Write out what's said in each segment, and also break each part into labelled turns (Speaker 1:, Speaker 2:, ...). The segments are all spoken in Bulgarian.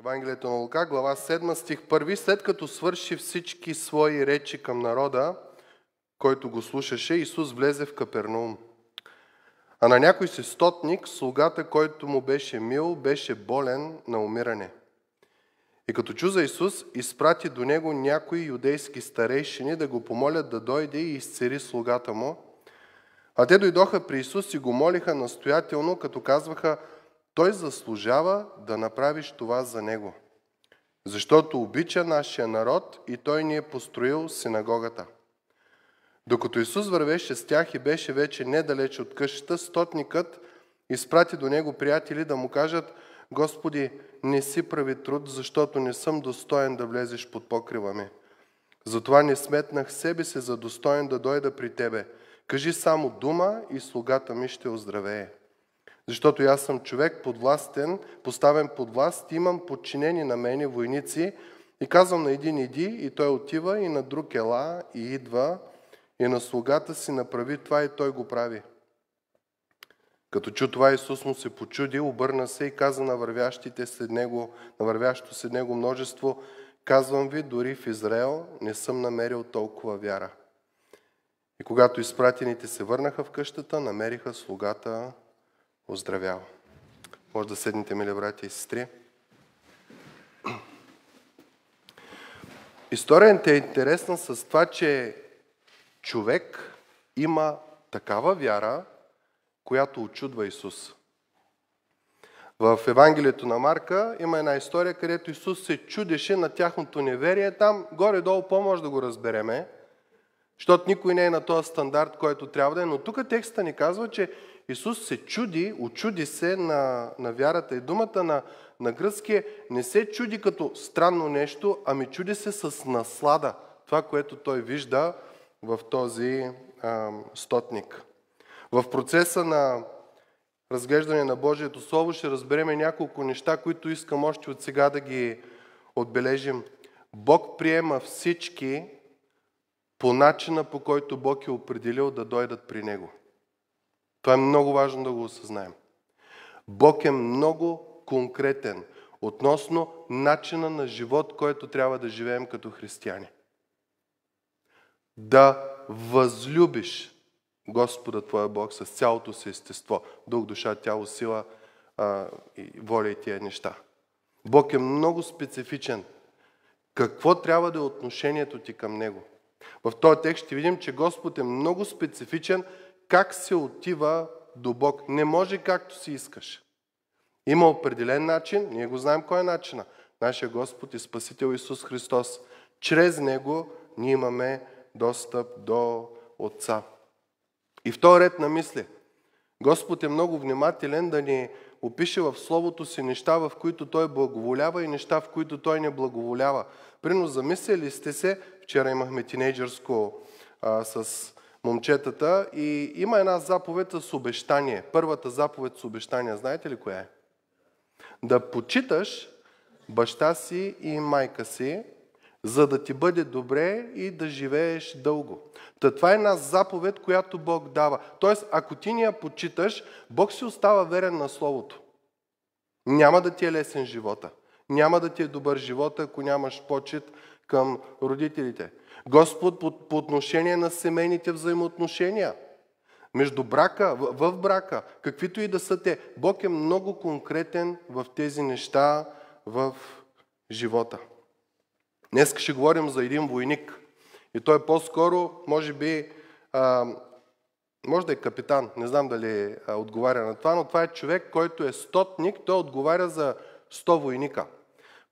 Speaker 1: Евангелието на Лука, глава 7, стих 1. След като свърши всички свои речи към народа, който го слушаше, Исус влезе в Капернаум. А на някой си стотник, слугата, който му беше мил, беше болен на умиране. И като чу за Исус, изпрати до него някои юдейски старейшини да го помолят да дойде и изцери слугата му. А те дойдоха при Исус и го молиха настоятелно, като казваха, той заслужава да направиш това за него. Защото обича нашия народ и той ни е построил синагогата. Докато Исус вървеше с тях и беше вече недалеч от къщата, стотникът изпрати до него приятели да му кажат, Господи, не си прави труд, защото не съм достоен да влезеш под покрива ми. Затова не сметнах себе си за достоен да дойда при Тебе. Кажи само дума и слугата ми ще оздравее. Защото аз съм човек подвластен, поставен под власт, имам подчинени на мене войници и казвам на един иди и той отива и на друг ела и идва и на слугата си направи това и той го прави. Като чу това, Исус му се почуди, обърна се и каза на вървящите след него, на вървящото след него множество, казвам ви, дори в Израел не съм намерил толкова вяра. И когато изпратените се върнаха в къщата, намериха слугата оздравял. Може да седнете, мили братя и сестри. Историята е интересна с това, че човек има такава вяра, която очудва Исус. В Евангелието на Марка има една история, където Исус се чудеше на тяхното неверие. Там горе-долу по-може да го разбереме, защото никой не е на този стандарт, който трябва да е. Но тук текста ни казва, че Исус се чуди, очуди се на, на вярата. И думата на, на гръцки не се чуди като странно нещо, ами чуди се с наслада. Това, което той вижда в този а, стотник. В процеса на разглеждане на Божието Слово ще разбереме няколко неща, които искам още от сега да ги отбележим. Бог приема всички по начина, по който Бог е определил да дойдат при Него. Това е много важно да го осъзнаем. Бог е много конкретен относно начина на живот, който трябва да живеем като християни. Да възлюбиш Господа Твоя Бог с цялото си естество, дух, душа, тяло, сила и воля и тия неща. Бог е много специфичен. Какво трябва да е отношението ти към Него? В този текст ще видим, че Господ е много специфичен как се отива до Бог. Не може както си искаш. Има определен начин, ние го знаем кой е начина. Нашия Господ и Спасител Исус Христос. Чрез Него ние имаме достъп до Отца. И в този ред на мисли, Господ е много внимателен да ни опише в Словото си неща, в които Той благоволява и неща, в които Той не благоволява. Прино, замислили сте се, вчера имахме тинейджърско а, с момчетата и има една заповед с обещание. Първата заповед с обещание, знаете ли коя е? Да почиташ баща си и майка си, за да ти бъде добре и да живееш дълго. Та това е една заповед, която Бог дава. Тоест, ако ти ни я почиташ, Бог си остава верен на Словото. Няма да ти е лесен живота. Няма да ти е добър живота, ако нямаш почет към родителите. Господ по, по отношение на семейните взаимоотношения. Между брака, в, в брака, каквито и да са те. Бог е много конкретен в тези неща в живота. Днес ще говорим за един войник. И той по-скоро, може би, а, може да е капитан, не знам дали а, отговаря на това, но това е човек, който е стотник, той отговаря за 100 войника.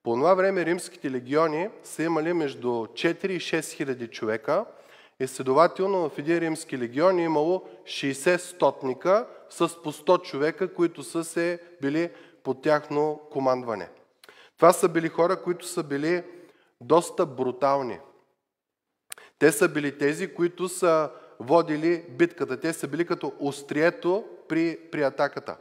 Speaker 1: По това време римските легиони са имали между 4 и 6 хиляди човека и следователно в един римски легион е имало 60 стотника с по 100 човека, които са се били под тяхно командване. Това са били хора, които са били доста брутални. Те са били тези, които са водили битката. Те са били като острието при, при атаката.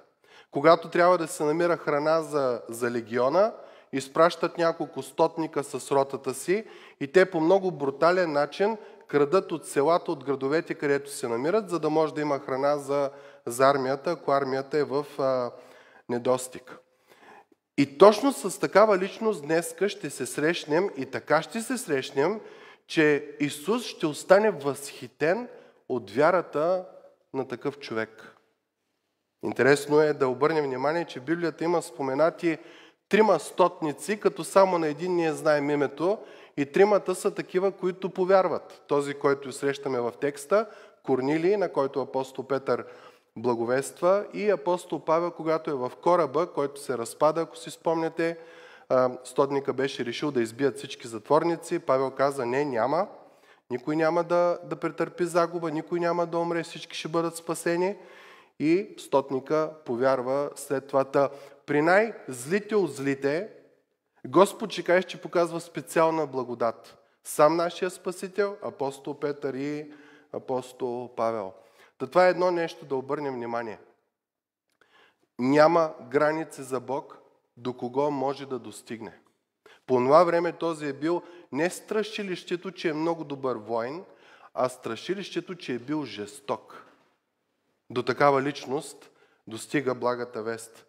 Speaker 1: Когато трябва да се намира храна за, за легиона, изпращат няколко стотника с ротата си и те по много брутален начин крадат от селата, от градовете, където се намират, за да може да има храна за, за армията, ако армията е в а, недостиг. И точно с такава личност днеска ще се срещнем и така ще се срещнем, че Исус ще остане възхитен от вярата на такъв човек. Интересно е да обърнем внимание, че в Библията има споменати трима стотници, като само на един ние знаем името и тримата са такива, които повярват. Този, който срещаме в текста, Корнилий, на който апостол Петър благовества и апостол Павел, когато е в кораба, който се разпада, ако си спомняте, стотника беше решил да избият всички затворници. Павел каза, не, няма. Никой няма да, да претърпи загуба, никой няма да умре, всички ще бъдат спасени. И стотника повярва след това. При най-злите от злите, Господ ще каже, че показва специална благодат. Сам нашия Спасител, апостол Петър и апостол Павел. Та това е едно нещо да обърнем внимание. Няма граници за Бог, до кого може да достигне. По това време този е бил не страшилището, че е много добър воин, а страшилището, че е бил жесток. До такава личност достига благата вест.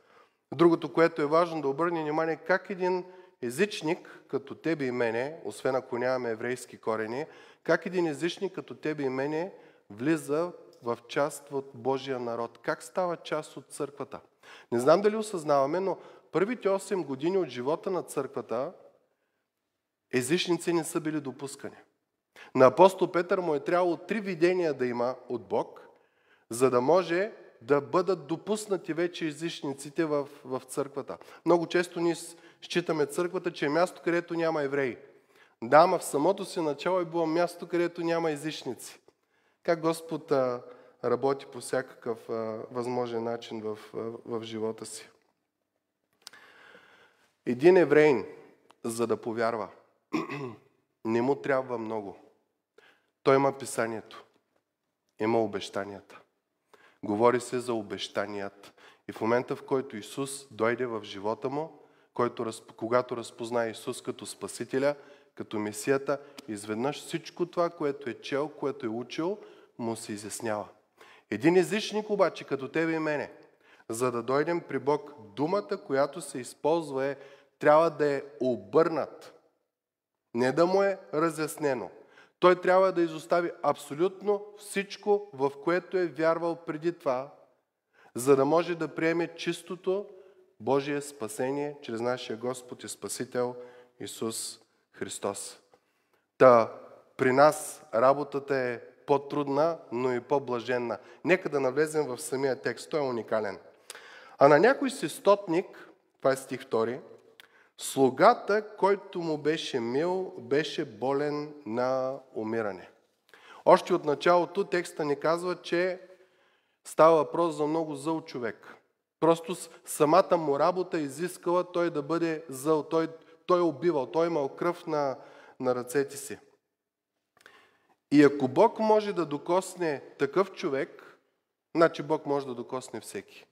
Speaker 1: Другото, което е важно да обърне внимание, как един езичник, като тебе и мене, освен ако нямаме еврейски корени, как един езичник, като тебе и мене, влиза в част от Божия народ. Как става част от църквата? Не знам дали осъзнаваме, но първите 8 години от живота на църквата езичници не са били допускани. На апостол Петър му е трябвало три видения да има от Бог, за да може да бъдат допуснати вече езичниците в, в църквата. Много често ние считаме църквата, че е място, където няма евреи. Да, ама в самото си начало е било място, където няма езичници. Как Господ а, работи по всякакъв а, възможен начин в, а, в живота си. Един еврейн, за да повярва, не му трябва много. Той има писанието, има обещанията. Говори се за обещанията. И в момента, в който Исус дойде в живота му, който, когато разпозна Исус като Спасителя, като Месията, изведнъж всичко това, което е чел, което е учил, му се изяснява. Един езичник обаче, като тебе и мене, за да дойдем при Бог, думата, която се използва е, трябва да е обърнат. Не да му е разяснено. Той трябва да изостави абсолютно всичко, в което е вярвал преди това, за да може да приеме чистото Божие спасение чрез нашия Господ и Спасител Исус Христос. Та при нас работата е по-трудна, но и по-блаженна. Нека да навлезем в самия текст, той е уникален. А на някой си стотник, това е стих 2, слугата, който му беше мил, беше болен на умиране. Още от началото текста ни казва, че става въпрос за много зъл човек. Просто самата му работа изискала той да бъде зъл. Той, той е убивал, той е имал кръв на, на ръцете си. И ако Бог може да докосне такъв човек, значи Бог може да докосне всеки.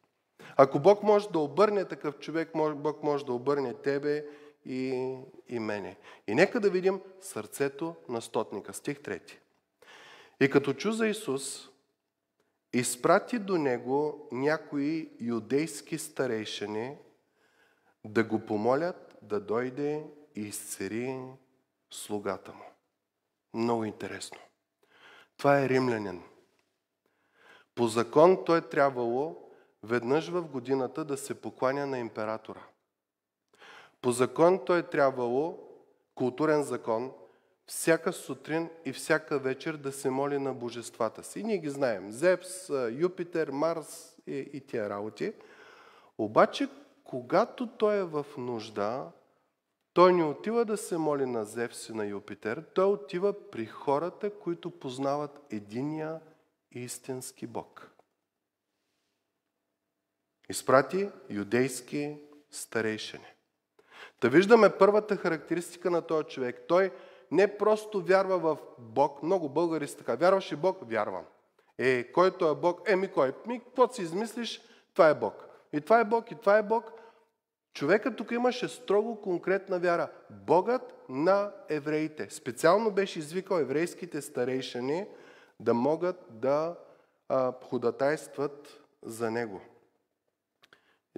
Speaker 1: Ако Бог може да обърне такъв човек, Бог може да обърне тебе и, и мене. И нека да видим сърцето на стотника. Стих 3. И като чу за Исус, изпрати до него някои юдейски старейшини да го помолят да дойде и изцери слугата му. Много интересно. Това е римлянин. По закон той е трябвало веднъж в годината да се покланя на императора. По закон той е трябвало, културен закон, всяка сутрин и всяка вечер да се моли на божествата си. И ние ги знаем. Зевс, Юпитер, Марс и, и тия работи. Обаче, когато той е в нужда, той не отива да се моли на Зевс и на Юпитер, той отива при хората, които познават единия истински Бог. Изпрати юдейски старейшини. Та виждаме първата характеристика на този човек. Той не просто вярва в Бог, много българи са така, вярваш ли Бог? Вярвам. Е, който е Бог? Еми кой? Ми, какво си измислиш? Това е Бог. И това е Бог, и това е Бог. Човекът тук имаше строго конкретна вяра. Богът на евреите. Специално беше извикал еврейските старейшини да могат да а, ходатайстват за него.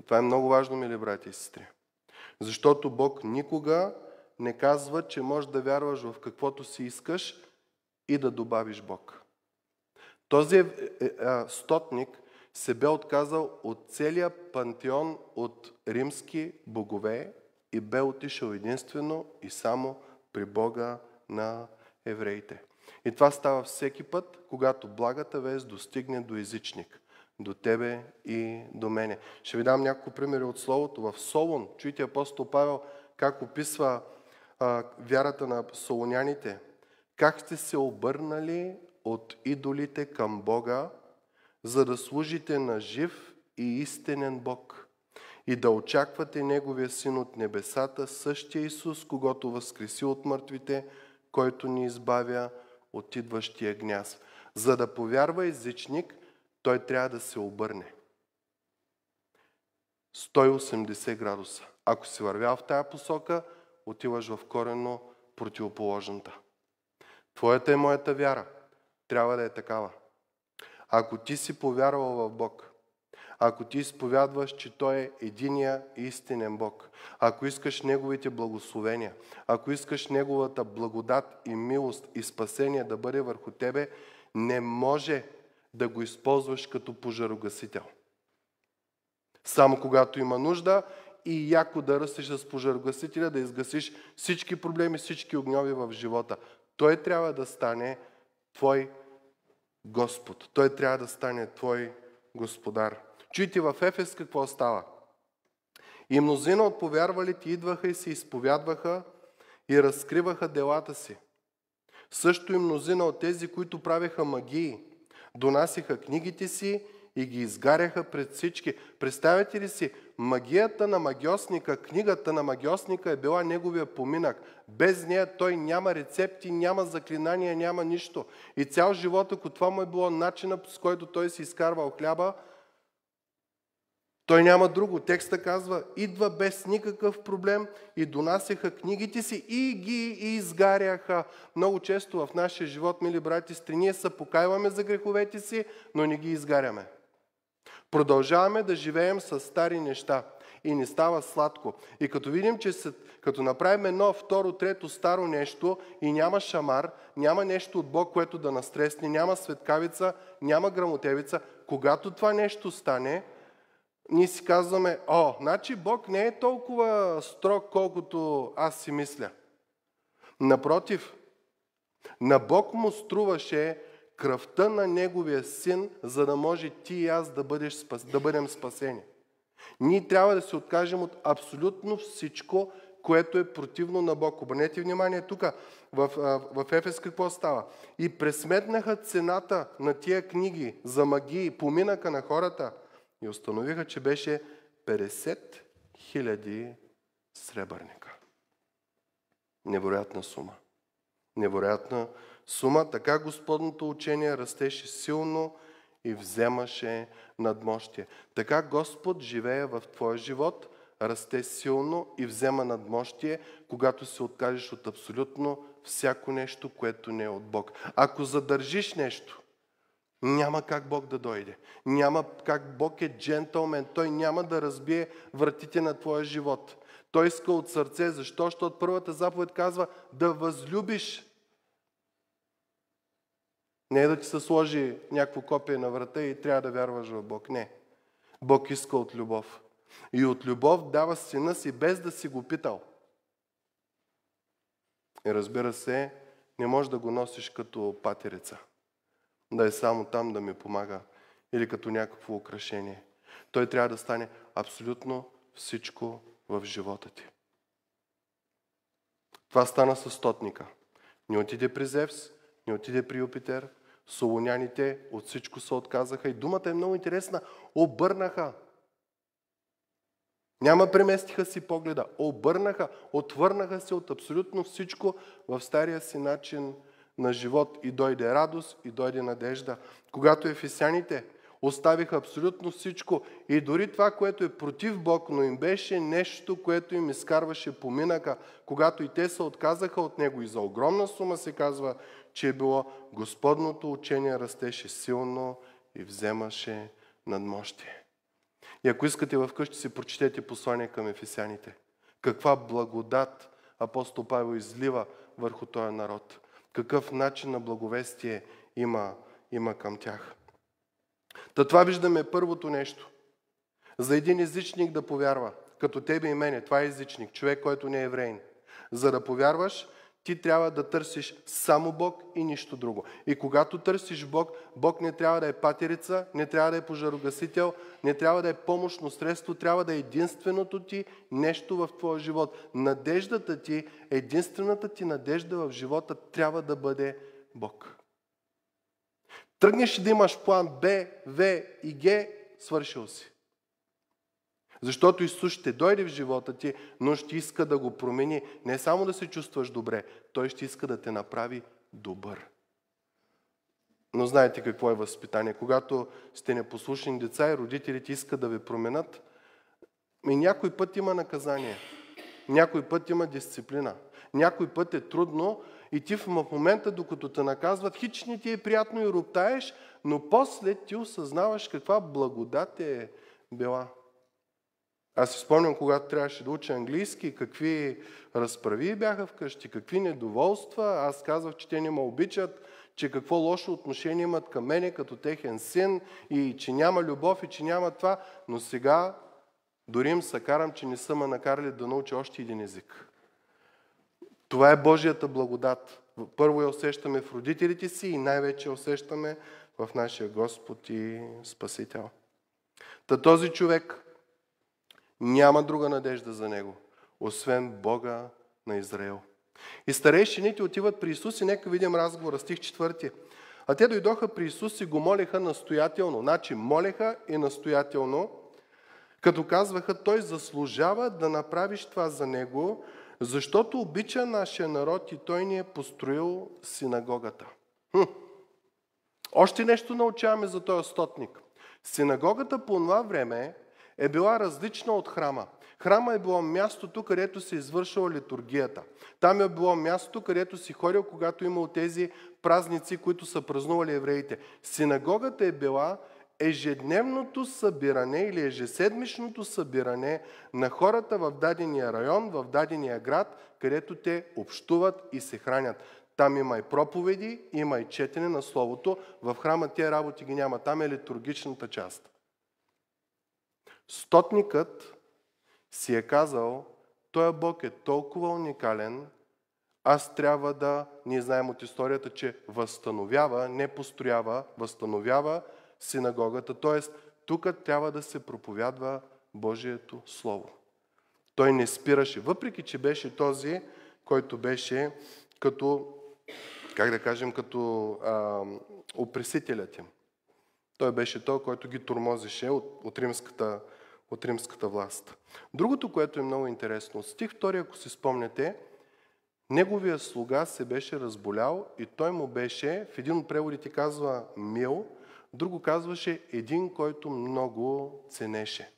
Speaker 1: И това е много важно, мили брати и сестри. Защото Бог никога не казва, че можеш да вярваш в каквото си искаш и да добавиш Бог. Този е, е, стотник се бе отказал от целия пантеон от римски богове и бе отишъл единствено и само при Бога на евреите. И това става всеки път, когато благата вест достигне до езичник, до тебе и до мене. Ще ви дам няколко примери от Словото. В Солон, чуйте апостол Павел, как описва а, вярата на солоняните. Как сте се обърнали от идолите към Бога, за да служите на жив и истинен Бог и да очаквате Неговия Син от небесата, същия Исус, когато възкреси от мъртвите, който ни избавя от идващия гняз. За да повярва езичник, той трябва да се обърне. 180 градуса. Ако си вървял в тая посока, отиваш в корено противоположната. Твоята и моята вяра трябва да е такава. Ако ти си повярвал в Бог, ако ти изповядваш, че Той е единия истинен Бог, ако искаш Неговите благословения, ако искаш Неговата благодат и милост и спасение да бъде върху тебе, не може да го използваш като пожарогасител. Само когато има нужда и яко да ръстиш с пожарогасителя, да изгасиш всички проблеми, всички огньови в живота. Той трябва да стане твой Господ. Той трябва да стане твой Господар. Чуйте в Ефес какво става. И мнозина от повярвалите идваха и се изповядваха и разкриваха делата си. Също и мнозина от тези, които правеха магии, донасяха книгите си и ги изгаряха пред всички. Представете ли си, магията на магиосника, книгата на магиосника е била неговия поминък. Без нея той няма рецепти, няма заклинания, няма нищо. И цял живот, ако това му е било начинът, с който той си изкарвал хляба, той няма друго. Текста казва, идва без никакъв проблем и донасяха книгите си и ги изгаряха. Много често в нашия живот, мили брати, сестри, ние се покайваме за греховете си, но не ги изгаряме. Продължаваме да живеем с стари неща и не става сладко. И като видим, че се, като направим едно, второ, трето старо нещо и няма шамар, няма нещо от Бог, което да настресне, няма светкавица, няма грамотевица, когато това нещо стане, ние си казваме, о, значи Бог не е толкова строг, колкото аз си мисля. Напротив, на Бог му струваше кръвта на Неговия син, за да може ти и аз да, бъдеш, да бъдем спасени. Ние трябва да се откажем от абсолютно всичко, което е противно на Бог. Обърнете внимание тук, в, в Ефес какво става? И пресметнаха цената на тия книги за магии, поминъка на хората – и установиха, че беше 50 000 сребърника. Невероятна сума. Невероятна сума. Така Господното учение растеше силно и вземаше надмощие. Така Господ живее в твоя живот, расте силно и взема надмощие, когато се откажеш от абсолютно всяко нещо, което не е от Бог. Ако задържиш нещо, няма как Бог да дойде. Няма как Бог е джентълмен. Той няма да разбие вратите на твоя живот. Той иска от сърце. Защо? Защото първата заповед казва да възлюбиш. Не е да ти се сложи някакво копие на врата и трябва да вярваш в Бог. Не. Бог иска от любов. И от любов дава сина си без да си го питал. И разбира се, не можеш да го носиш като патерица да е само там да ми помага или като някакво украшение. Той трябва да стане абсолютно всичко в живота ти. Това стана с стотника. Не отиде при Зевс, не отиде при Юпитер, солоняните от всичко се отказаха и думата е много интересна. Обърнаха. Няма преместиха си погледа. Обърнаха, отвърнаха се от абсолютно всичко в стария си начин на живот и дойде радост и дойде надежда. Когато ефесяните оставиха абсолютно всичко и дори това, което е против Бог, но им беше нещо, което им изкарваше поминъка, когато и те се отказаха от Него и за огромна сума се казва, че е било Господното учение растеше силно и вземаше надмощие. И ако искате вкъщи си прочетете послание към ефесяните, каква благодат апостол Павел излива върху този народ. Какъв начин на благовестие има, има към тях. Та това виждаме първото нещо. За един езичник да повярва, като тебе и мене, това е езичник, човек, който не е еврейн. За да повярваш, ти трябва да търсиш само Бог и нищо друго. И когато търсиш Бог, Бог не трябва да е патерица, не трябва да е пожарогасител, не трябва да е помощно средство, трябва да е единственото ти нещо в твоя живот. Надеждата ти, единствената ти надежда в живота трябва да бъде Бог. Тръгнеш да имаш план Б, В и Г, свършил си. Защото Исус ще дойде в живота ти, но ще иска да го промени. Не само да се чувстваш добре, Той ще иска да те направи добър. Но знаете какво е възпитание. Когато сте непослушни деца и родителите искат да ви променят, и някой път има наказание. Някой път има дисциплина. Някой път е трудно и ти в момента, докато те наказват, хич не ти е приятно и роптаеш, но после ти осъзнаваш каква благодат е била. Аз си спомням, когато трябваше да уча английски, какви разправи бяха вкъщи, какви недоволства. Аз казвах, че те не ме обичат, че какво лошо отношение имат към мене като техен син и че няма любов и че няма това. Но сега дори им се карам, че не са ме накарали да науча още един език. Това е Божията благодат. Първо я усещаме в родителите си и най-вече усещаме в нашия Господ и Спасител. Та този човек няма друга надежда за него, освен Бога на Израел. И старейшините отиват при Исус и нека видим разговора, стих 4. А те дойдоха при Исус и го молеха настоятелно. Значи молеха и настоятелно, като казваха, той заслужава да направиш това за него, защото обича нашия народ и той ни е построил синагогата. Хм. Още нещо научаваме за този стотник. Синагогата по това време е била различна от храма. Храма е било мястото, където се извършила литургията. Там е било мястото, където си ходил, когато имал тези празници, които са празнували евреите. Синагогата е била ежедневното събиране или ежеседмичното събиране на хората в дадения район, в дадения град, където те общуват и се хранят. Там има и проповеди, има и четене на Словото. В храма тези работи ги няма. Там е литургичната част. Стотникът си е казал, той Бог е толкова уникален, аз трябва да, ние знаем от историята, че възстановява, не построява, възстановява синагогата. Т.е. тук трябва да се проповядва Божието Слово. Той не спираше, въпреки че беше този, който беше като, как да кажем, като а, опресителят им. Той беше той, който ги тормозеше от, от римската от римската власт. Другото, което е много интересно, стих 2, ако си спомняте, неговия слуга се беше разболял и той му беше, в един от преводите казва мил, друго казваше един, който много ценеше.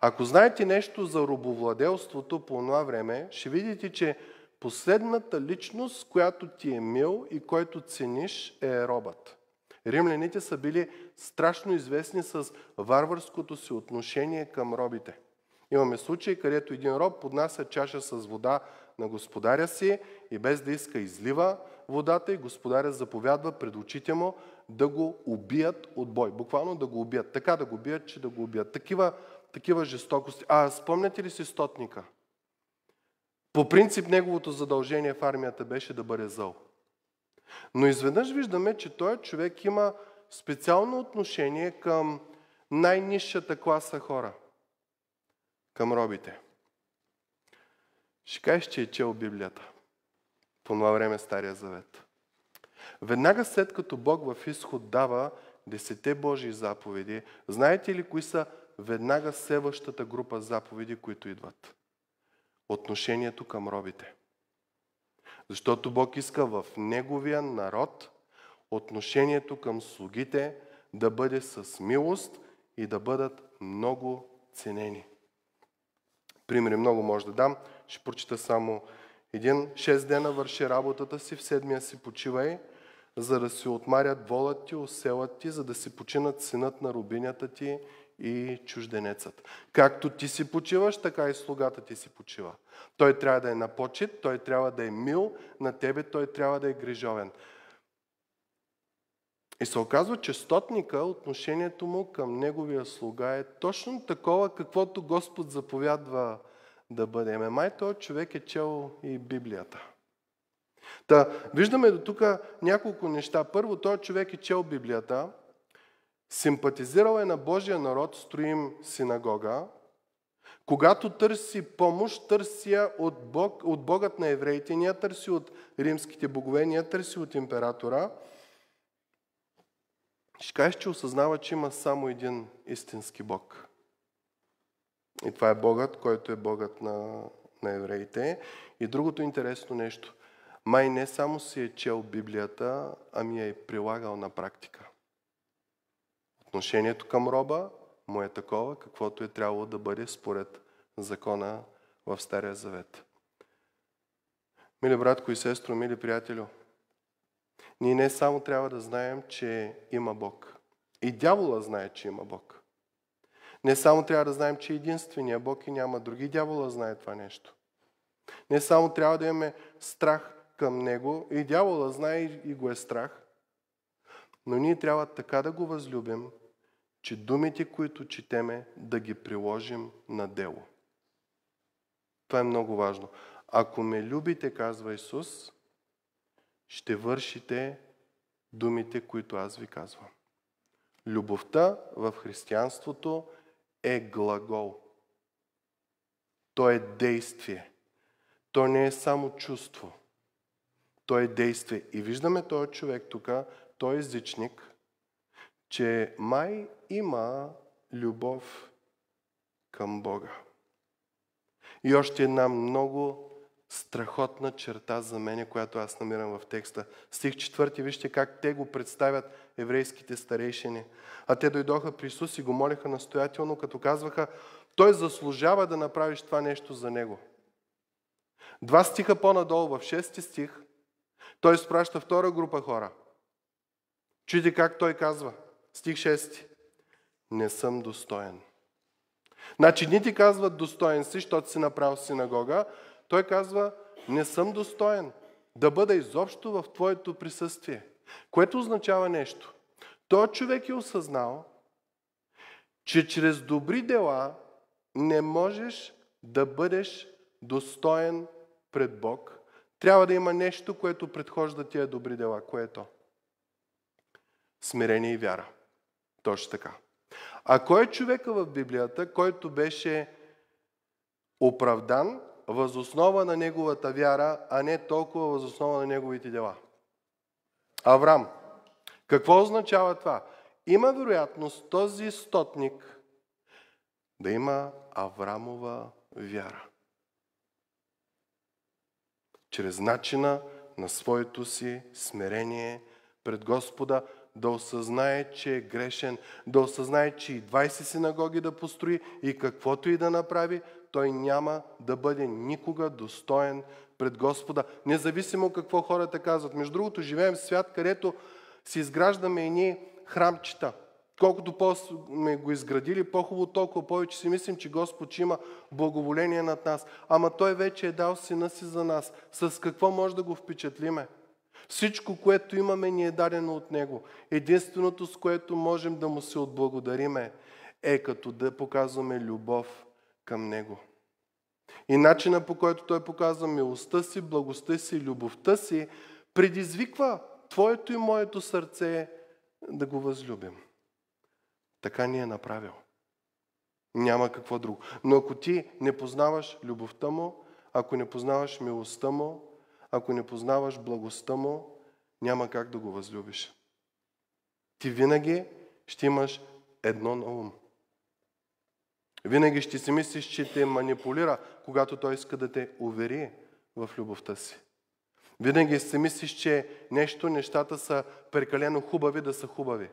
Speaker 1: Ако знаете нещо за робовладелството по това време, ще видите, че последната личност, която ти е мил и който цениш, е робът. Римляните са били страшно известни с варварското си отношение към робите. Имаме случаи, където един роб поднася чаша с вода на господаря си и без да иска излива водата и господаря заповядва пред очите му да го убият от бой. Буквално да го убият. Така да го убият, че да го убият. Такива, такива жестокости. А спомняте ли си стотника? По принцип неговото задължение в армията беше да бъде зъл. Но изведнъж виждаме, че този човек има специално отношение към най-низшата класа хора. Към робите. Ще кажеш, че е чел Библията. По това време Стария Завет. Веднага след като Бог в изход дава десете Божии заповеди, знаете ли кои са веднага следващата група заповеди, които идват? Отношението към робите. Защото Бог иска в Неговия народ отношението към слугите да бъде с милост и да бъдат много ценени. Примери много може да дам. Ще прочита само един. Шест дена върши работата си, в седмия си почивай, за да се отмарят волът ти, оселът ти, за да си починат синът на рубинята ти и чужденецът. Както ти си почиваш, така и слугата ти си почива. Той трябва да е на почет, той трябва да е мил на тебе, той трябва да е грижовен. И се оказва, че стотника, отношението му към неговия слуга е точно такова, каквото Господ заповядва да бъде. Ме май този човек е чел и Библията. Та, виждаме до тук няколко неща. Първо, този човек е чел Библията, симпатизирал е на Божия народ, строим синагога. Когато търси помощ, търси я от, Бог, от Богът на евреите, не я търси от римските богове, не търси от императора. Ще кажеш, че осъзнава, че има само един истински Бог. И това е Богът, който е Богът на, на евреите. И другото интересно нещо. Май не само си е чел Библията, ами я е прилагал на практика. Отношението към роба му е такова, каквото е трябвало да бъде според закона в Стария Завет. Мили братко и сестро, мили приятелю, ние не само трябва да знаем, че има Бог. И дявола знае, че има Бог. Не само трябва да знаем, че е единствения Бог и няма други. Дявола знае това нещо. Не само трябва да имаме страх към Него, и дявола знае и го е страх, но ние трябва така да го възлюбим, че думите, които четеме, да ги приложим на дело. Това е много важно. Ако ме любите, казва Исус, ще вършите думите, които аз ви казвам. Любовта в християнството е глагол. То е действие. То не е само чувство. То е действие. И виждаме този човек тук, той е езичник, че май има любов към Бога. И още една много страхотна черта за мен, която аз намирам в текста. Стих четвърти, вижте как те го представят еврейските старейшини. А те дойдоха при Исус и го молиха настоятелно, като казваха, той заслужава да направиш това нещо за него. Два стиха по-надолу, в шести стих, той изпраща втора група хора. Чуйте как той казва. Стих 6. Не съм достоен. Значи ни ти казват достоен си, защото си направил синагога. Той казва, не съм достоен да бъда изобщо в твоето присъствие. Което означава нещо. Той човек е осъзнал, че чрез добри дела не можеш да бъдеш достоен пред Бог. Трябва да има нещо, което предхожда тия добри дела. Кое е то? Смирение и вяра. Точно така. А кой е човека в Библията, който беше оправдан възоснова на неговата вяра, а не толкова възоснова на неговите дела? Аврам. Какво означава това? Има вероятност този стотник да има Аврамова вяра. Чрез начина на своето си смирение пред Господа, да осъзнае, че е грешен, да осъзнае, че и 20 синагоги да построи и каквото и да направи, той няма да бъде никога достоен пред Господа, независимо какво хората казват. Между другото, живеем в свят, където си изграждаме едни храмчета. Колкото по-сме го изградили, по-хубаво, толкова повече си мислим, че Господ ще има благоволение над нас. Ама Той вече е дал сина си за нас. С какво може да го впечатлиме? Всичко, което имаме, ни е дадено от Него. Единственото, с което можем да му се отблагодариме, е като да показваме любов към Него. И начина по който Той показва милостта си, благостта си, любовта си, предизвиква Твоето и моето сърце да го възлюбим. Така ни е направил. Няма какво друго. Но ако ти не познаваш любовта му, ако не познаваш милостта му, ако не познаваш благостта му, няма как да го възлюбиш. Ти винаги ще имаш едно на ум. Винаги ще си мислиш, че те манипулира, когато той иска да те увери в любовта си. Винаги си мислиш, че нещо, нещата са прекалено хубави да са хубави.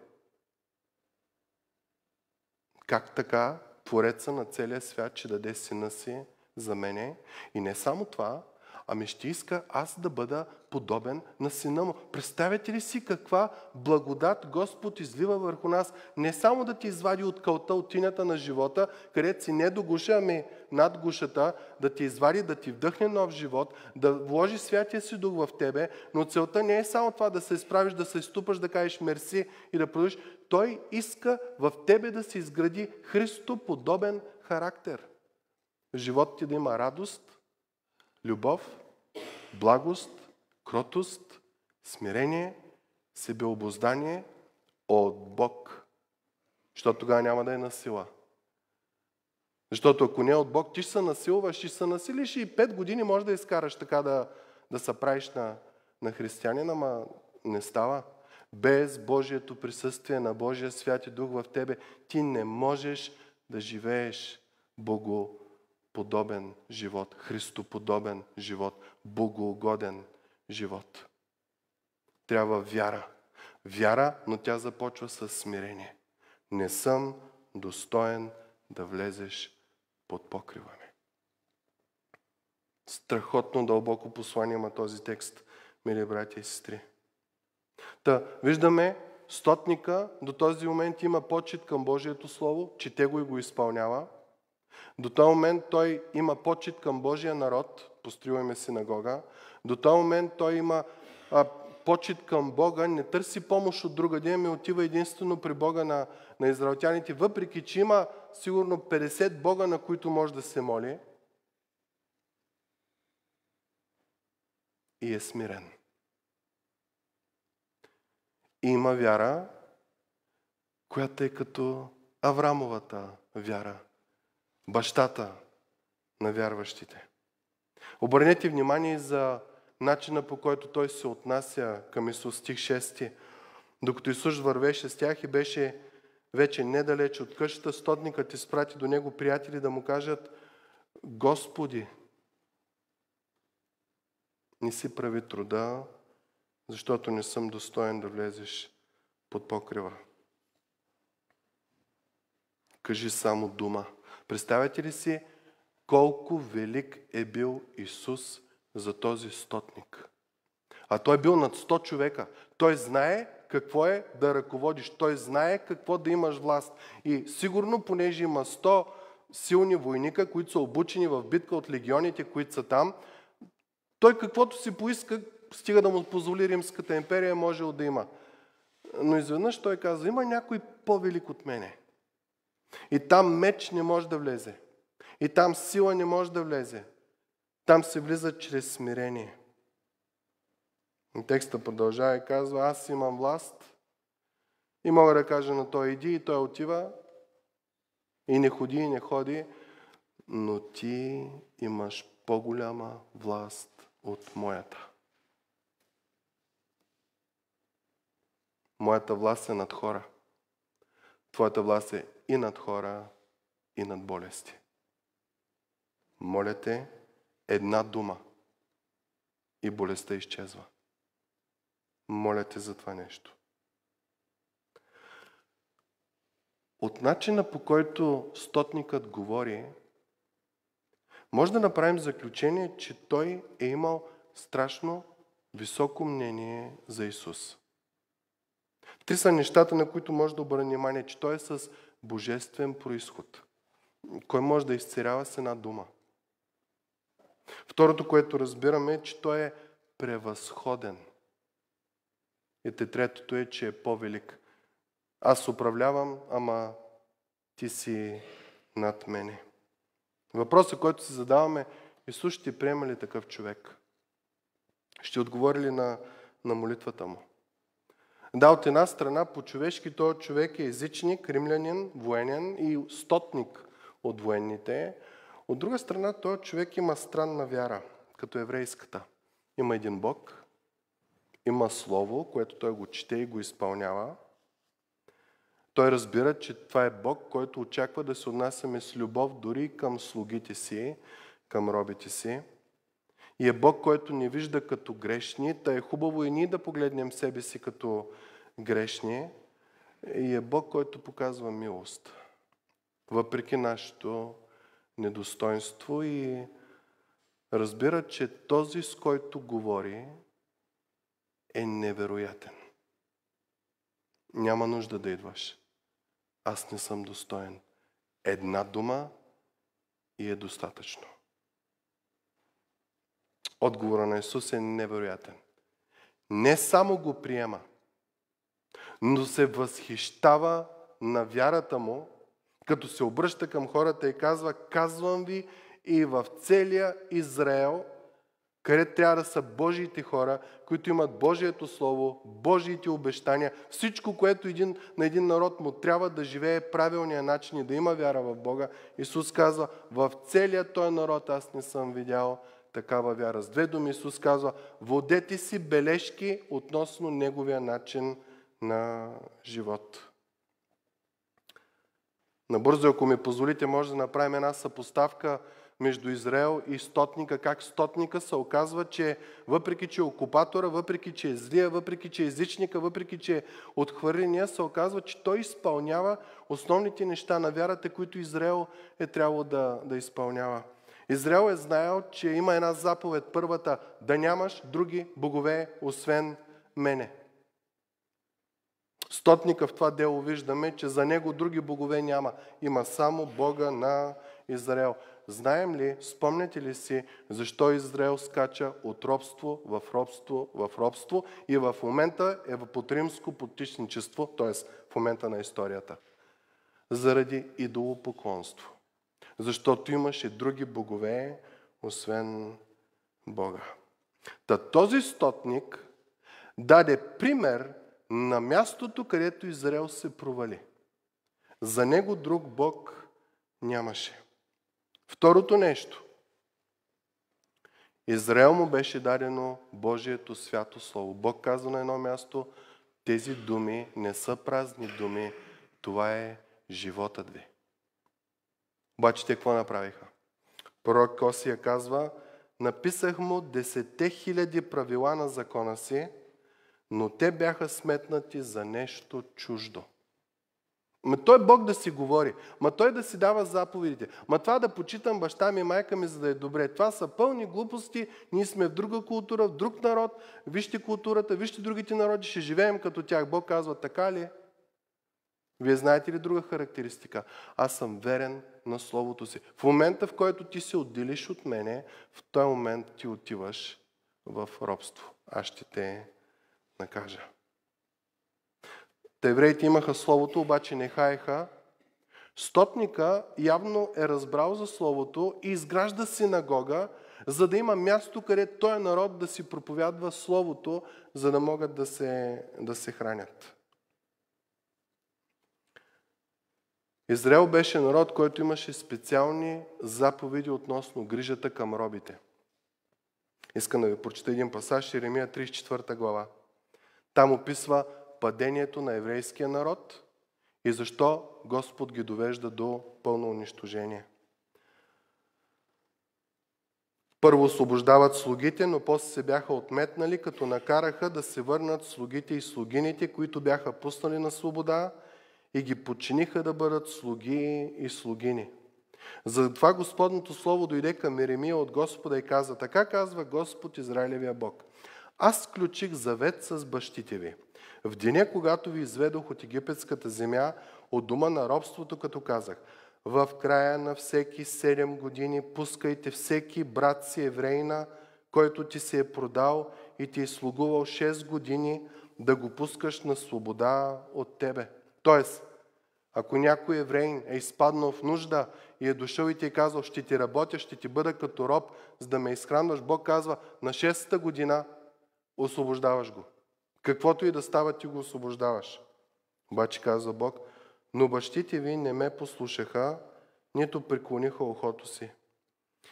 Speaker 1: Как така Твореца на целия свят ще даде сина си за мене? И не само това, Ами ще иска аз да бъда подобен на сина му. Представете ли си каква благодат Господ излива върху нас? Не само да ти извади от кълта, от тинята на живота, където си не до гуша, ами над гушата, да ти извади, да ти вдъхне нов живот, да вложи святия си дух в тебе, но целта не е само това да се изправиш, да се ступаш, да кажеш мерси и да продължиш. Той иска в тебе да се изгради Христо подобен характер. В живота ти да има радост, любов, благост, кротост, смирение, себеобоздание от Бог. Защото тогава няма да е на сила. Защото ако не е от Бог, ти ще се насилваш, ще се насилиш и пет години може да изкараш така да, да се правиш на, на християнина, ама не става. Без Божието присъствие на Божия святи дух в тебе, ти не можеш да живееш богоподобен живот, христоподобен живот, богоугоден живот. Трябва вяра. Вяра, но тя започва с смирение. Не съм достоен да влезеш под покрива ми. Страхотно дълбоко послание има този текст, мили братя и сестри. Та, виждаме, стотника до този момент има почет към Божието Слово, чете го и го изпълнява. До този момент той има почет към Божия народ, построиме синагога. До този момент той има а, почет към Бога, не търси помощ от друга ден, ми отива единствено при Бога на, на израелтяните, въпреки че има сигурно 50 Бога, на които може да се моли. И е смирен. И има вяра, която е като Аврамовата вяра, бащата на вярващите. Обърнете внимание за начина по който той се отнася към Исус, стих 6. Докато Исус вървеше с тях и беше вече недалеч от къщата, стотникът изпрати до него приятели да му кажат Господи, не си прави труда, защото не съм достоен да влезеш под покрива. Кажи само дума. Представете ли си колко велик е бил Исус за този стотник? А той е бил над 100 човека. Той знае какво е да ръководиш. Той знае какво да имаш власт. И сигурно, понеже има 100 силни войника, които са обучени в битка от легионите, които са там, той каквото си поиска, стига да му позволи Римската империя, може да има. Но изведнъж той каза, има някой по-велик от мене. И там меч не може да влезе. И там сила не може да влезе. Там се влиза чрез смирение. И текста продължава и казва, аз имам власт и мога да кажа на той иди и той отива и не ходи и не ходи, но ти имаш по-голяма власт от моята. Моята власт е над хора. Твоята власт е и над хора, и над болести. Моля те, една дума и болестта изчезва. Моля те за това нещо. От начина по който стотникът говори, може да направим заключение, че той е имал страшно високо мнение за Исус. Три са нещата, на които може да обърне внимание, че той е с божествен происход. Кой може да изцерява с една дума? Второто, което разбираме е, че той е превъзходен. И третото е, че е по-велик. Аз управлявам, ама ти си над мене. Въпросът, който си задаваме, Исус ще приема ли такъв човек? Ще отговори ли на, на молитвата му? Да, от една страна, по-човешки този човек е езичник, римлянин, военен и стотник от военните. От друга страна, този човек има странна вяра, като еврейската. Има един Бог, има Слово, което той го чете и го изпълнява. Той разбира, че това е Бог, който очаква да се отнасяме с любов дори към слугите си, към робите си. И е Бог, който ни вижда като грешни, та е хубаво и ние да погледнем себе си като грешни. И е Бог, който показва милост. Въпреки нашето недостоинство и разбират, че този, с който говори, е невероятен. Няма нужда да идваш. Аз не съм достоен. Една дума и е достатъчно. Отговора на Исус е невероятен. Не само го приема, но се възхищава на вярата му, като се обръща към хората и казва, казвам ви и в целия Израел, където трябва да са Божиите хора, които имат Божието Слово, Божиите обещания, всичко, което един, на един народ му трябва да живее правилния начин и да има вяра в Бога. Исус казва, в целия този народ аз не съм видял такава вяра. С две думи Исус казва, водете си бележки относно Неговия начин на живот. Набързо, ако ми позволите, може да направим една съпоставка между Израел и стотника, как стотника се оказва, че въпреки, че е окупатора, въпреки, че е злия, въпреки, че е езичника, въпреки, че е отхвърления, се оказва, че той изпълнява основните неща на вярата, които Израел е трябвало да, да изпълнява. Израел е знаел, че има една заповед, първата, да нямаш други богове, освен мене. Стотника в това дело виждаме, че за него други богове няма. Има само Бога на Израел. Знаем ли, спомняте ли си, защо Израел скача от робство в робство в робство и в момента е под римско потичничество, т.е. в момента на историята? Заради идолопоклонство. Защото имаше други богове, освен Бога. Та този стотник даде пример на мястото, където Израел се провали. За него друг Бог нямаше. Второто нещо. Израел му беше дадено Божието свято Слово. Бог казва на едно място, тези думи не са празни думи, това е животът ви. Обаче те какво направиха? Пророк Косия казва, написах му десете хиляди правила на закона си, но те бяха сметнати за нещо чуждо. Ма той Бог да си говори. Ма той да си дава заповедите. Ма това да почитам баща ми и майка ми, за да е добре. Това са пълни глупости. Ние сме в друга култура, в друг народ. Вижте културата, вижте другите народи, ще живеем като тях. Бог казва, така ли? Вие знаете ли друга характеристика? Аз съм верен на Словото си. В момента, в който ти се отделиш от мене, в този момент ти отиваш в робство. Аз ще те накажа. Те евреите имаха Словото, обаче не хаеха. Стотника явно е разбрал за Словото и изгражда синагога, за да има място, където той народ да си проповядва Словото, за да могат да се, да се хранят. Израел беше народ, който имаше специални заповеди относно грижата към робите. Искам да ви прочета един пасаж, Еремия 34 глава. Там описва падението на еврейския народ и защо Господ ги довежда до пълно унищожение. Първо освобождават слугите, но после се бяха отметнали, като накараха да се върнат слугите и слугините, които бяха пуснали на свобода и ги подчиниха да бъдат слуги и слугини. Затова Господното Слово дойде към Еремия от Господа и каза, така казва Господ Израилевия Бог. Аз сключих завет с бащите ви. В деня, когато ви изведох от египетската земя, от дома на робството, като казах, в края на всеки 7 години пускайте всеки брат си еврейна, който ти се е продал и ти е слугувал 6 години, да го пускаш на свобода от тебе. Тоест, ако някой еврейн е изпаднал в нужда и е дошъл и ти е казал, ще ти работя, ще ти бъда като роб, за да ме изхранваш, Бог казва, на 6-та година освобождаваш го. Каквото и да става, ти го освобождаваш. Обаче казва Бог, но бащите ви не ме послушаха, нито преклониха ухото си.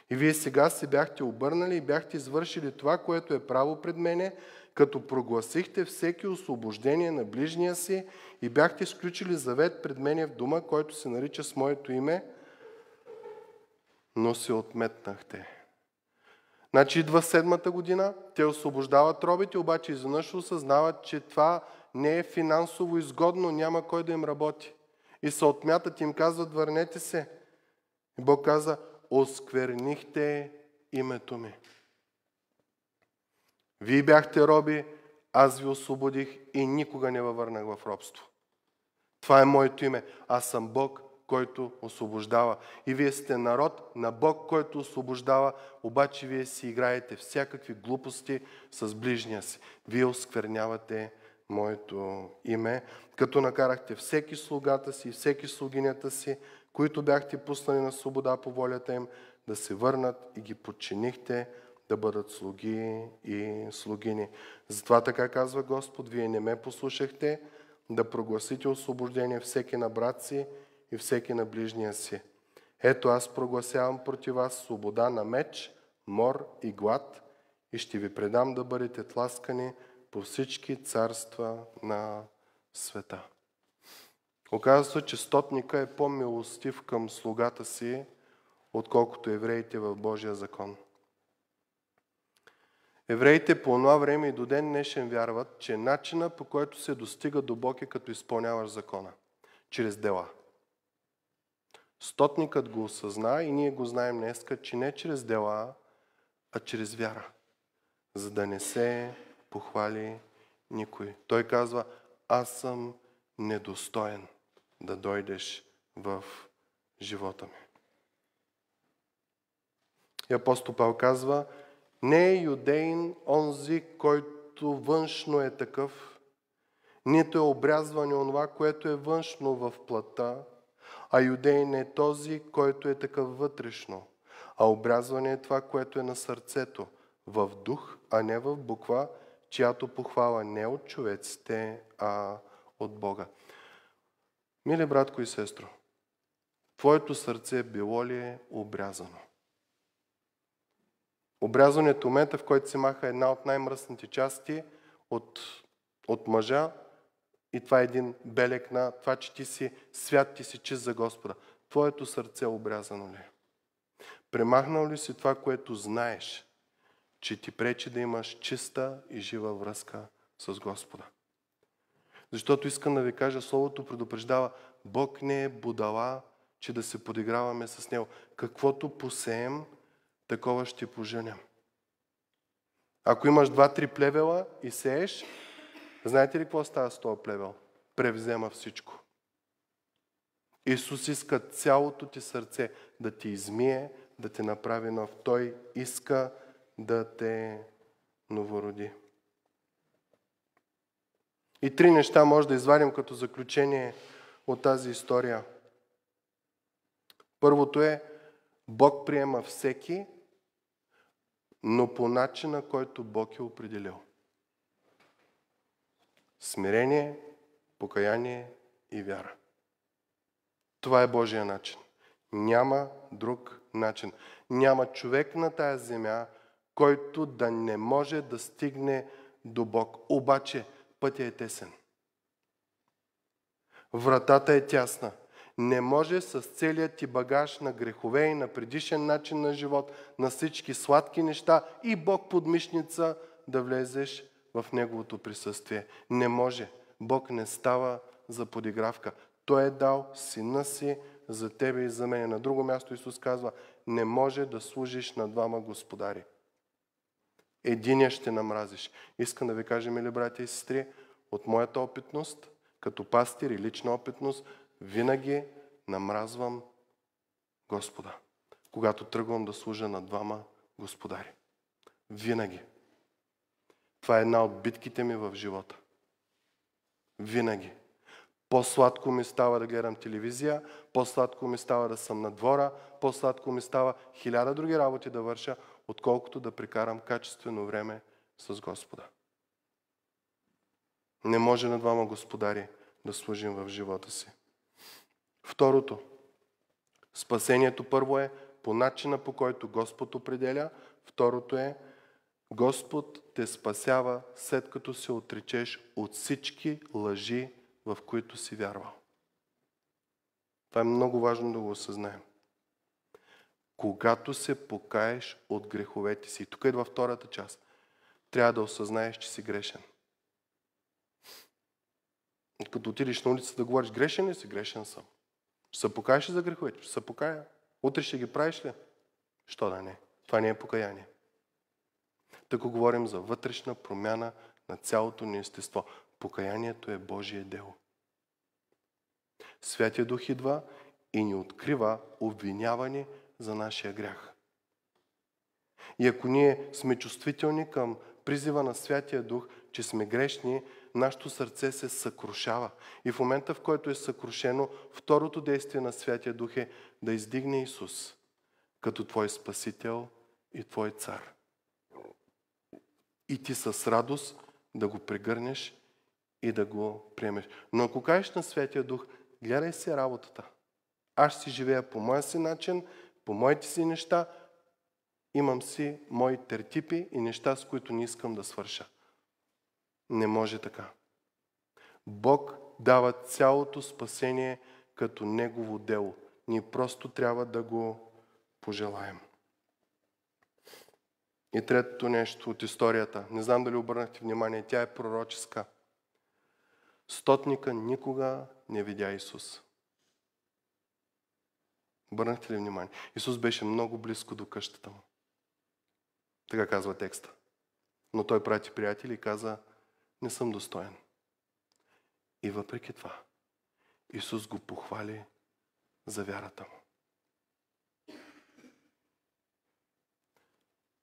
Speaker 1: И вие сега се бяхте обърнали и бяхте извършили това, което е право пред мене, като прогласихте всеки освобождение на ближния си и бяхте сключили завет пред мене в дома, който се нарича с моето име, но се отметнахте. Значи идва седмата година, те освобождават робите, обаче изведнъж осъзнават, че това не е финансово изгодно, няма кой да им работи. И се отмятат, им казват, върнете се. И Бог каза, осквернихте името ми. Вие бяхте роби, аз ви освободих и никога не във върнах в робство. Това е моето име. Аз съм Бог, който освобождава. И вие сте народ на Бог, който освобождава, обаче вие си играете всякакви глупости с ближния си. Вие осквернявате моето име, като накарахте всеки слугата си и всеки слугинята си, които бяхте пуснали на свобода по волята им, да се върнат и ги подчинихте да бъдат слуги и слугини. Затова така казва Господ, вие не ме послушахте да прогласите освобождение всеки на брат си и всеки на ближния си. Ето аз прогласявам против вас свобода на меч, мор и глад и ще ви предам да бъдете тласкани по всички царства на света. Оказва се, че стотника е по-милостив към слугата си, отколкото евреите в Божия закон. Евреите по това време и до ден днешен вярват, че начина по който се достига до Бог е като изпълняваш закона. Чрез дела. Стотникът го осъзна и ние го знаем днеска, че не чрез дела, а чрез вяра. За да не се похвали никой. Той казва, аз съм недостоен да дойдеш в живота ми. И апостол Павел казва, не е юдейн онзи, който външно е такъв, нито е обрязване онова, което е външно в плата, а юдейн е този, който е такъв вътрешно. А обрязване е това, което е на сърцето, в дух, а не в буква, чиято похвала не от човеците, а от Бога. Мили братко и сестро, твоето сърце било ли е обрязано? Обрязването е момента, в който се маха една от най-мръсните части от, от мъжа и това е един белек на това, че ти си свят, ти си чист за Господа. Твоето сърце е обрязано ли? Премахнал ли си това, което знаеш, че ти пречи да имаш чиста и жива връзка с Господа? Защото искам да ви кажа, Словото предупреждава, Бог не е будала, че да се подиграваме с Него. Каквото посеем, такова ще поженем. Ако имаш два-три плевела и сееш, знаете ли какво става с този плевел? Превзема всичко. Исус иска цялото ти сърце да ти измие, да те направи нов. Той иска да те новороди. И три неща може да извадим като заключение от тази история. Първото е, Бог приема всеки, но по начина, който Бог е определил. Смирение, покаяние и вяра. Това е Божия начин. Няма друг начин. Няма човек на тая земя, който да не може да стигне до Бог. Обаче пътя е тесен. Вратата е тясна. Не може с целият ти багаж на грехове и на предишен начин на живот, на всички сладки неща и Бог подмишница да влезеш в Неговото присъствие. Не може. Бог не става за подигравка. Той е дал сина си за тебе и за мен. На друго място Исус казва, не може да служиш на двама господари. Единия ще намразиш. Искам да ви кажа, мили братя и сестри, от моята опитност, като пастир и лична опитност, винаги намразвам Господа, когато тръгвам да служа на двама господари. Винаги. Това е една от битките ми в живота. Винаги. По-сладко ми става да гледам телевизия, по-сладко ми става да съм на двора, по-сладко ми става хиляда други работи да върша, отколкото да прекарам качествено време с Господа. Не може на двама господари да служим в живота си. Второто. Спасението първо е по начина по който Господ определя. Второто е Господ те спасява след като се отречеш от всички лъжи, в които си вярвал. Това е много важно да го осъзнаем. Когато се покаеш от греховете си, тук идва втората част, трябва да осъзнаеш, че си грешен. Като отидеш на улица да говориш, грешен ли си? Грешен съм. Ще се покаеш ли за греховете? Ще се покая. Утре ще ги правиш ли? Що да не? Това не е покаяние. Тук говорим за вътрешна промяна на цялото ни естество. Покаянието е Божие дело. Святия Дух идва и ни открива обвиняване за нашия грях. И ако ние сме чувствителни към призива на Святия Дух, че сме грешни, нашето сърце се съкрушава. И в момента, в който е съкрушено, второто действие на Святия Дух е да издигне Исус като Твой Спасител и Твой Цар. И ти с радост да го прегърнеш и да го приемеш. Но ако кажеш на Святия Дух, гледай си работата. Аз си живея по моя си начин, по моите си неща, имам си мои тертипи и неща, с които не искам да свърша. Не може така. Бог дава цялото спасение като Негово дело. Ние просто трябва да го пожелаем. И третото нещо от историята. Не знам дали обърнахте внимание, тя е пророческа. Стотника никога не видя Исус. Обърнахте ли внимание? Исус беше много близко до къщата му. Така казва текста. Но той прати приятели и каза, не съм достоен. И въпреки това, Исус го похвали за вярата му.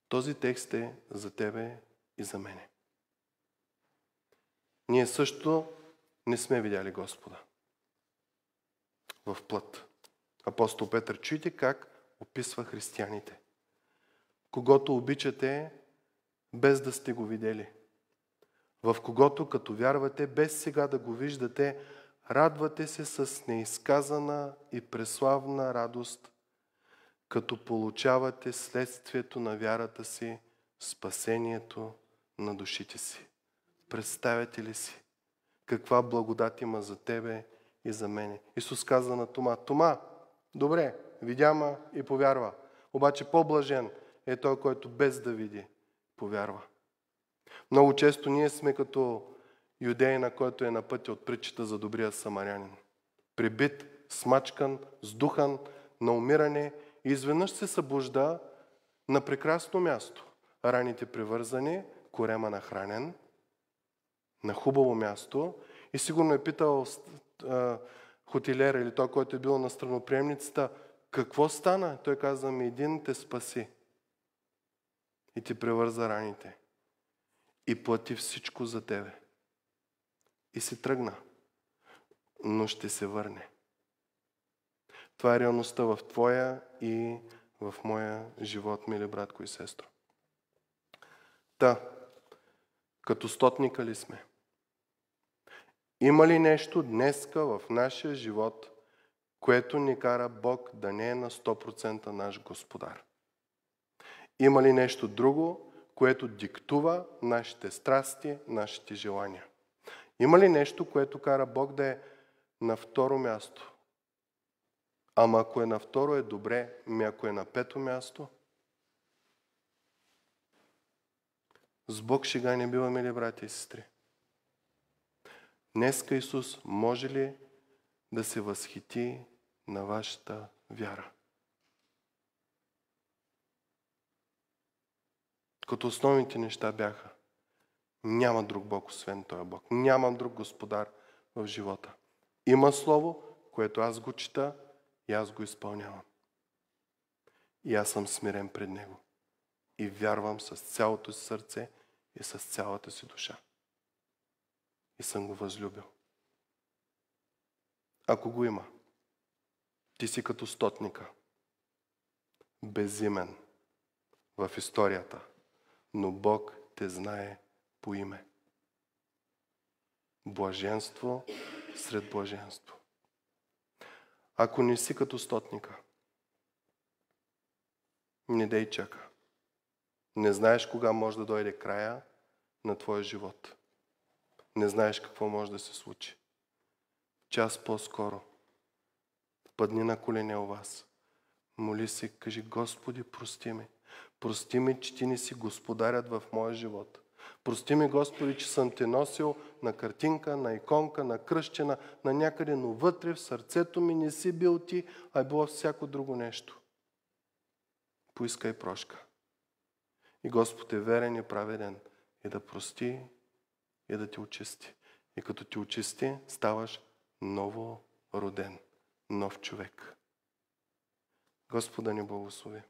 Speaker 1: Този текст е за тебе и за мене. Ние също не сме видяли Господа в плът. Апостол Петър, чуйте как описва християните. Когато обичате, без да сте го видели. В когото, като вярвате, без сега да го виждате, радвате се с неизказана и преславна радост, като получавате следствието на вярата си, спасението на душите си. Представяте ли си каква благодат има за тебе и за мене? Исус каза на Тома, Тома, добре, видяма и повярва. Обаче по-блажен е той, който без да види, повярва. Много често ние сме като юдеина, който е на пътя от притчата за добрия самарянин. Прибит, смачкан, сдухан, на умиране и изведнъж се събужда на прекрасно място. Раните привързани, корема нахранен, на хубаво място и сигурно е питал а, или той, който е бил на страноприемницата, какво стана? Той каза ми, един те спаси и ти превърза раните и плати всичко за тебе. И се тръгна, но ще се върне. Това е реалността в твоя и в моя живот, мили братко и сестро. Та, като стотника ли сме? Има ли нещо днеска в нашия живот, което ни кара Бог да не е на 100% наш господар? Има ли нещо друго, което диктува нашите страсти, нашите желания? Има ли нещо, което кара Бог да е на второ място? Ама ако е на второ е добре, ми ако е на пето място, с Бог шега не биваме ли, брати и сестри? Днеска Исус може ли да се възхити на вашата вяра? Като основните неща бяха няма друг Бог, освен Той Бог. Няма друг Господар в живота. Има Слово, което аз го чета и аз го изпълнявам. И аз съм смирен пред Него. И вярвам с цялото си сърце и с цялата си душа. И съм го възлюбил. Ако го има, ти си като стотника. Безимен в историята – но Бог те знае по име. Блаженство сред блаженство. Ако не си като стотника, не дей чака. Не знаеш кога може да дойде края на твоя живот. Не знаеш какво може да се случи. Час по-скоро. Падни на колене у вас. Моли се, кажи, Господи, прости ми. Прости ми, че ти не си господарят в моя живот. Прости ми, Господи, че съм те носил на картинка, на иконка, на кръщена, на някъде, но вътре в сърцето ми не си бил ти, а е било всяко друго нещо. Поискай прошка. И Господ е верен и праведен и да прости и да те очисти. И като ти очисти, ставаш ново роден, нов човек. Господа ни благослови.